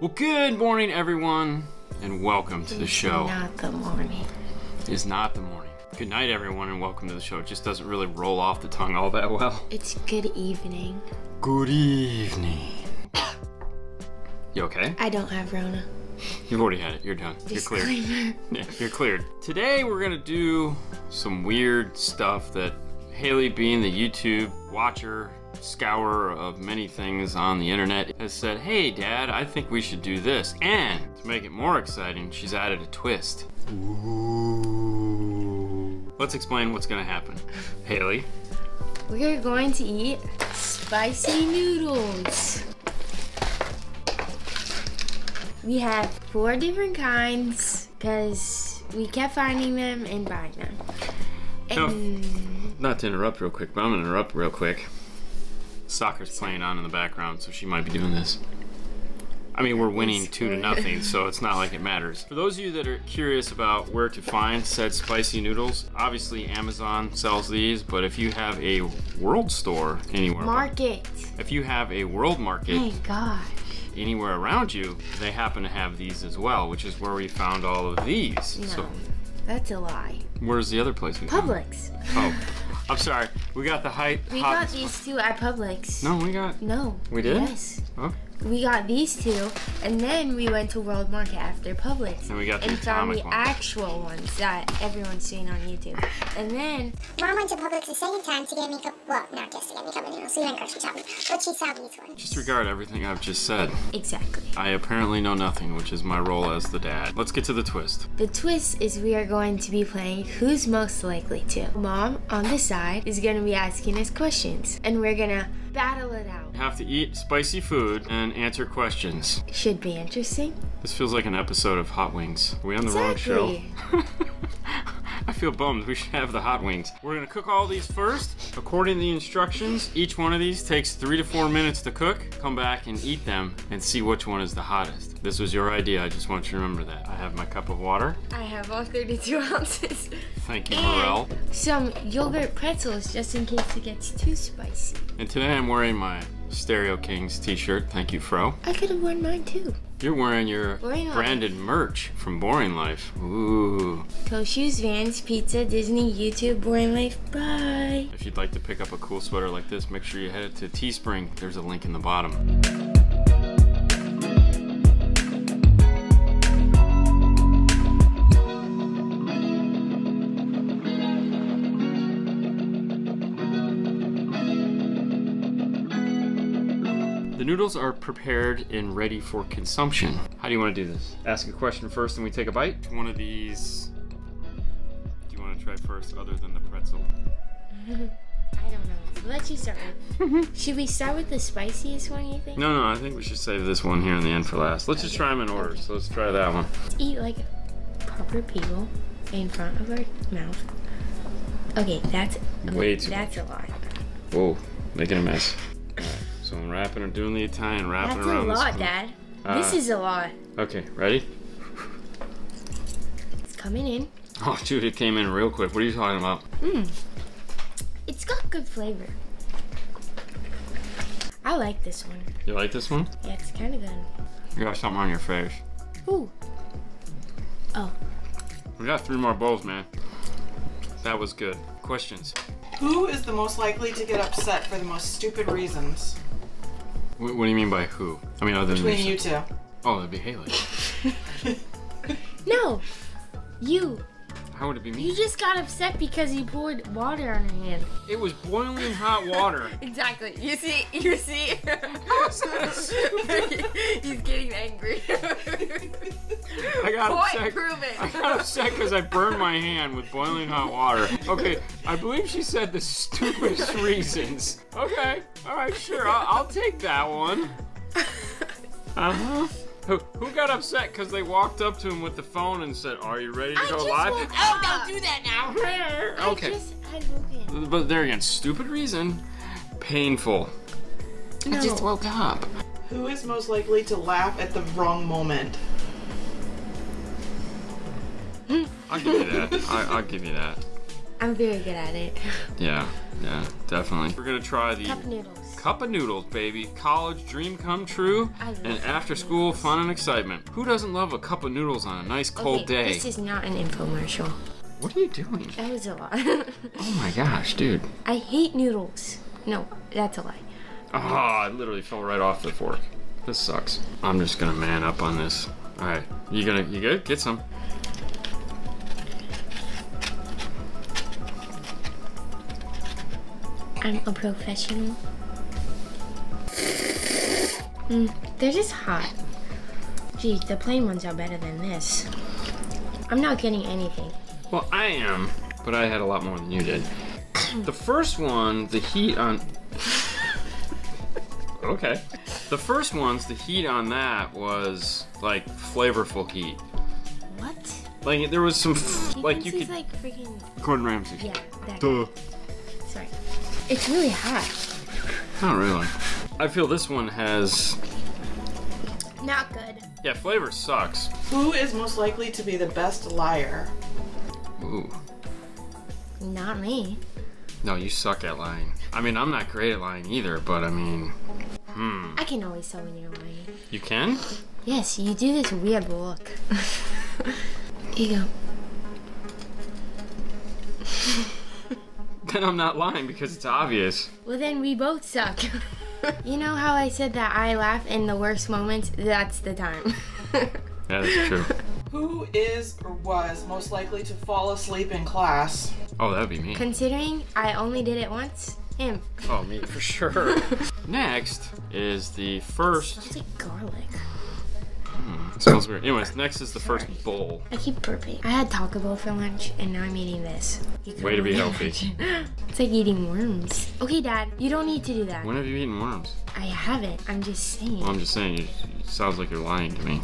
Well, good morning, everyone, and welcome to the It's show. Not the morning. It's not the morning. Good night, everyone, and welcome to the show. It just doesn't really roll off the tongue all that well. It's good evening. Good evening. You okay? I don't have Rona. You've already had it. You're done. You're cleared. Yeah, you're cleared. Today we're gonna do some weird stuff that Hailey, being the YouTube watcher, scourer of many things on the internet, has said, Hey dad, I think we should do this. And to make it more exciting, she's added a twist. Ooh. Let's explain what's gonna happen. Hailey. We're going to eat spicy noodles. We have four different kinds because we kept finding them and buying them. No. And Not to interrupt real quick, but I'm gonna interrupt real quick. Soccer's playing on in the background, so she might be doing this. I mean, we're winning two to nothing, so it's not like it matters. For those of you that are curious about where to find said spicy noodles, obviously Amazon sells these, but if you have a world store anywhere, market. if you have a world market My God. anywhere around you, they happen to have these as well, which is where we found all of these. No, So, that's a lie. where's the other place we found? Publix. Oh, I'm sorry. We got the height. We hot got these two at Publix. No, we got. No. We did? Yes. Oh, We got these two, and then we went to World Market after Publix. And we got the and found the ones. actual ones that everyone's seen on YouTube. And then Mom went to Publix the second time to get me a cup. Well, not just to get me a cup of noodles. We went grocery shopping, but she saw these ones. disregard everything I've just said. exactly. I apparently know nothing, which is my role as the dad. Let's get to the twist. The twist is we are going to be playing Who's Most Likely to. Mom on the side is going to be asking us questions, and we're gonna battle it out. Have to eat spicy food and answer questions. Should be interesting. This feels like an episode of Hot Wings. Are we on the wrong show? I feel bummed. We should have the hot wings. We're gonna cook all these first. According to the instructions, each one of these takes three to four minutes to cook. Come back and eat them and see which one is the hottest. This was your idea. I just want you to remember that. I have my cup of water. I have all 32 ounces. Thank you, Morel. Some yogurt pretzels just in case it gets too spicy. And today I'm wearing my Stereo Kings t-shirt. Thank you, Fro. I could have worn mine too. You're wearing your Boring Life. branded merch from Boring Life. Ooh. Toe shoes, Vans, pizza, Disney, YouTube, Boring Life. Bye. If you'd like to pick up a cool sweater like this, make sure you head it to Teespring. There's a link in the bottom. The noodles are prepared and ready for consumption. How do you want to do this? Ask a question first and we take a bite? One of these. Do you want to try first, other than the pretzel? I don't know. Let you start with. Should we start with the spiciest one, you think? No, no, I think we should save this one here in the end for last. Let's just try them in order. So let's try that one. Let's eat like proper people in front of our mouth. Okay, that's Way too That's a lot. Whoa, making a mess. Alright, so I'm wrapping or doing the Italian, wrapping That's a around the lot, spoon. Dad. Uh, this is a lot. Okay, ready? It's coming in. Oh, dude, it came in real quick. What are you talking about? Mmm. It's got good flavor. I like this one. You like this one? Yeah, it's kind of good. You got something on your face. Ooh. Oh, We got three more bowls, man. That was good. Questions? Who is the most likely to get upset for the most stupid reasons What, what do you mean by who? I mean, other than between you yourself. two? Oh, that'd be Hailey. no. You. How would it be me? You just got upset because you poured water on her hand. It was boiling hot water. Exactly. You see, you see. He's getting angry. I got Point upset. proven. I got upset because I burned my hand with boiling hot water. Okay, I believe she said the stupidest reasons. Okay, all right, sure, I'll, I'll take that one. Uh huh. Who, who got upset because they walked up to him with the phone and said, "Are you ready to I go just live?" woke Oh, up. don't do that now. okay, I just had woken. but there again, stupid reason, painful. No. I just woke up. Who is most likely to laugh at the wrong moment? I'll give you that. I, I'll give you that. I'm very good at it. Yeah, yeah, definitely. We're gonna try the Cup noodles. Cup of noodles, baby. College dream come true. And after school fun and excitement. Who doesn't love a cup of noodles on a nice cold Okay, day? This is not an infomercial. What are you doing? That was a lot. Oh my gosh, dude. I hate noodles. No, that's a lie. Oh, it literally fell right off the fork. This sucks. I'm just gonna man up on this. All right, you gonna you good? Get some. I'm a professional. Mm, they're just hot. Gee, the plain ones are better than this. I'm not getting anything. Well, I am, but I had a lot more than you did. The first one, the heat on. okay. The first ones, the heat on that was like flavorful heat. What? Like there was some, like you could. like freaking. Gordon Ramsay. Yeah, that. Duh. Sorry. It's really hot. Not really. I feel this one has. Not good. Yeah, flavor sucks. Who is most likely to be the best liar? Ooh. Not me. No, you suck at lying. I mean, I'm not great at lying either, but I mean, hmm. I can always tell when you're lying. You can? Yes, you do this weird look. you go. Then I'm not lying because it's obvious. Well, then we both suck. you know how I said that I laugh in the worst moments? That's the time. Yeah, that's true. Who is or was most likely to fall asleep in class? Oh, that'd be me. Considering I only did it once, him. Oh, me for sure. Next is the first. It's like garlic. It smells weird. Anyways, next is the first bowl. I keep burping. I had Taco Bell for lunch, and now I'm eating this. Way to be healthy. It's like eating worms. Okay, Dad, you don't need to do that. When have you eaten worms? I haven't. I'm just saying. Well, I'm just saying, it sounds like you're lying to me.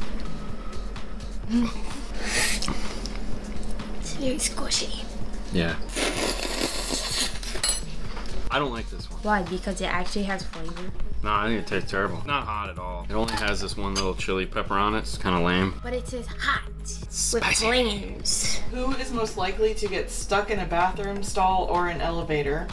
It's very squishy. Yeah. I don't like this one. Why? Because it actually has flavor. No, I think it tastes terrible. Not hot at all. It only has this one little chili pepper on it. It's kind of lame. But it says hot with flames. Who is most likely to get stuck in a bathroom stall or an elevator?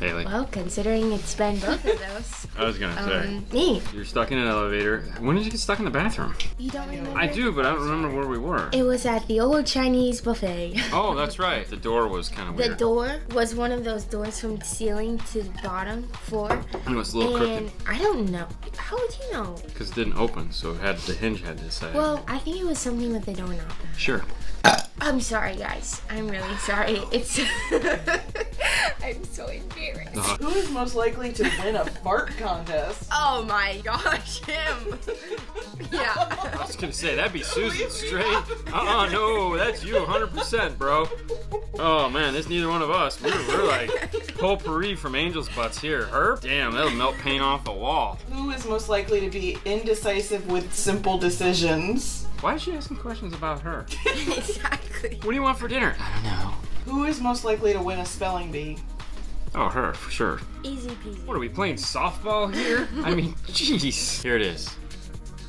Hailey. Well, considering it's been both of those, I was gonna say. um, me. You're stuck in an elevator. When did you get stuck in the bathroom? You don't remember? I do, but I don't remember where we were. It was at the old Chinese buffet. Oh, that's right. The door was kind of weird. The door was one of those doors from ceiling to bottom floor. It was a little And crooked I don't know. How would you know? because it didn't open, so it had the hinge had to say. Well, I think it was something with the doorknob. sure. I'm sorry, guys. I'm really sorry. It's. I'm so embarrassed. Uh-huh. Who is most likely to win a fart contest? Oh my gosh, him. Yeah. I was gonna say that'd be Susan straight. Uh-uh, no, that's you, 100%, bro. Oh man, that's neither one of us. We're, we're like potpourri from Angel's Butts here. Her? Damn, that'll melt paint off the wall. Who is most likely to be indecisive with simple decisions? Why is she asking questions about her? exactly. What do you want for dinner? I don't know. Who is most likely to win a spelling bee? Oh, her, for sure. Easy peasy. What are we playing softball here? I mean, jeez. Here it is.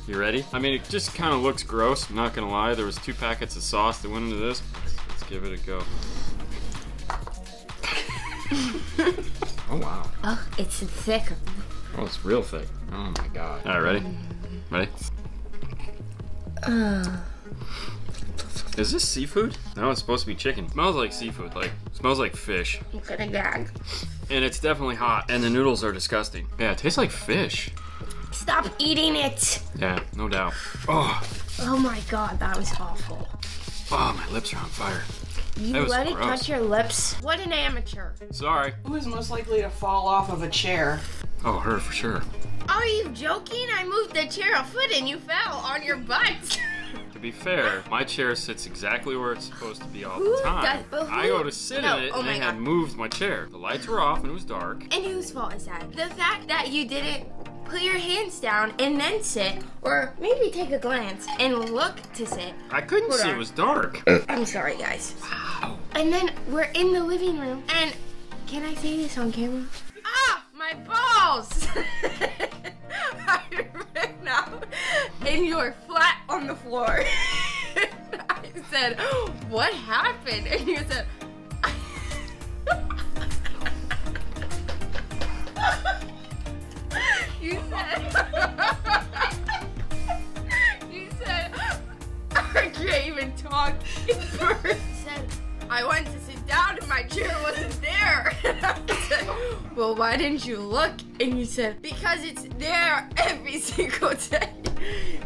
You ready? I mean, it just kind of looks gross. I'm not gonna lie. There was two packets of sauce that went into this. Let's give it a go. oh wow. Oh, it's thick. Oh, it's real thick. Oh my god. All right, ready? Ready? Uh, Is this seafood? No, it's supposed to be chicken. smells like seafood. Like smells like fish, I'm gonna gag. and it's definitely hot. And the noodles are disgusting. Yeah, it tastes like fish. Stop eating it. Yeah, no doubt. Oh, Oh my god, that was awful. oh, my lips are on fire. You That was let it touch your lips. What an amateur. Sorry. Who is most likely to fall off of a chair? Oh, her for sure. Are you joking? I moved the chair a foot and you fell on your butt. To be fair, my chair sits exactly where it's supposed to be all Who the time. does- but I go to sit No, in it, oh and they had moved my chair. The lights were off, and it was dark. and whose fault is that? The fact that you didn't put your hands down and then sit, or maybe take a glance and look to sit. I couldn't Hold see; on. it was dark. I'm sorry, guys. And then we're in the living room, and can I say this on camera? Ah, my balls! I ran out, and you were flat on the floor. I said, "What happened?" And you said. Well, why didn't you look? And you said, because it's there every single day.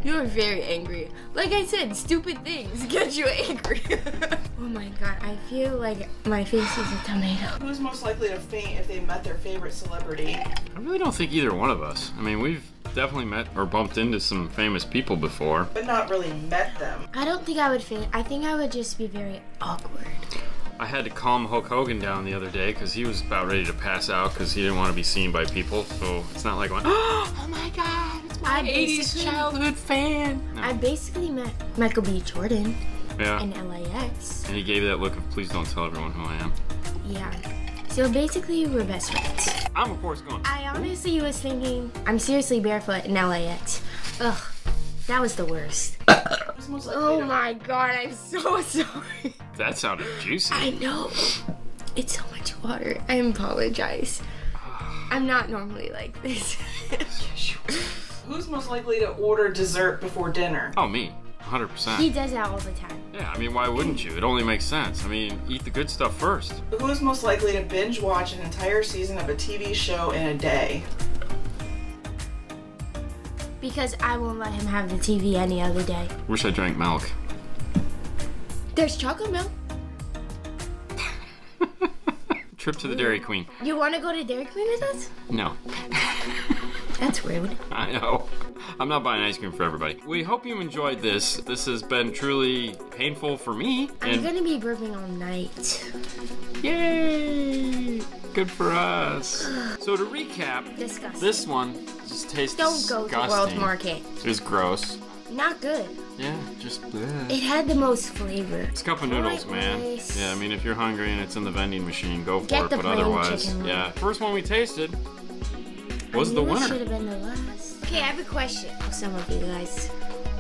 You were very angry. Like I said, stupid things get you angry. oh my god, I feel like my face is a tomato. Who's most likely to faint if they met their favorite celebrity? I really don't think either one of us. I mean, we've definitely met or bumped into some famous people before. But not really met them. I don't think I would faint. I think I would just be very awkward. I had to calm Hulk Hogan down the other day because he was about ready to pass out because he didn't want to be seen by people. So it's not like oh my god, it's my I 80s childhood fan. No. I basically met Michael B. Jordan yeah. in LAX. And he gave that look of please don't tell everyone who I am. Yeah. So basically, we're best friends. I'm of course going. I honestly was thinking, I'm seriously barefoot in LAX. Ugh, that was the worst. Who's most likely Oh my god, I'm so sorry. That sounded juicy. I know. It's so much water. I apologize. I'm not normally like this. Who's most likely to order dessert before dinner? Oh, me. 100%. he does that all the time. Yeah, I mean, why wouldn't you? It only makes sense. I mean, eat the good stuff first. Who's most likely to binge watch an entire season of a TV show in a day? Because I won't let him have the TV any other day. Wish I drank milk. There's chocolate milk. Trip to the Dairy Queen. You want to go to Dairy Queen with us? No. That's rude. I know. I'm not buying ice cream for everybody. We hope you enjoyed this. This has been truly painful for me. I'm gonna be burping all night. yay! Good for us. So to recap, Disgusting. this one just tastes Don't go to. World Market. It's gross. Not good. Yeah, just bleh. It had the most flavor. It's a cup of noodles, Fried man. rice. Yeah, I mean, if you're hungry and it's in the vending machine, go for Get it. the But otherwise, yeah. First one we tasted was the It should have been the last. Okay, I have a question some of you guys.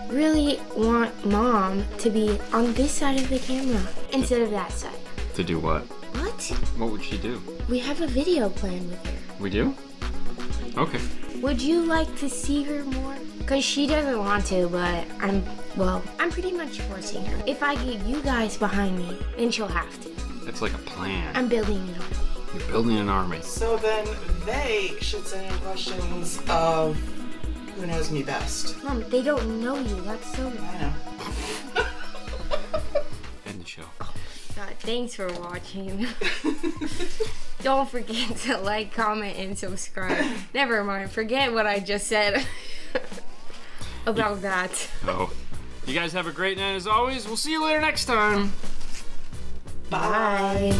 Really want mom to be on this side of the camera instead of that side. To do what? What? What would she do? We have a video plan with her. We do? Okay. Would you like to see her more? Because she doesn't want to, but I'm, well, I'm pretty much forcing her. If I get you guys behind me, then she'll have to. That's like a plan. I'm building it up. You're building an army. So then they should send in questions of who knows me best. Mom, they don't know you. That's so. I know. End the show. Oh, God, thanks for watching. Don't forget to like, comment, and subscribe. Never mind, forget what I just said about that. Oh. You guys have a great night as always. We'll see you later next time. Bye.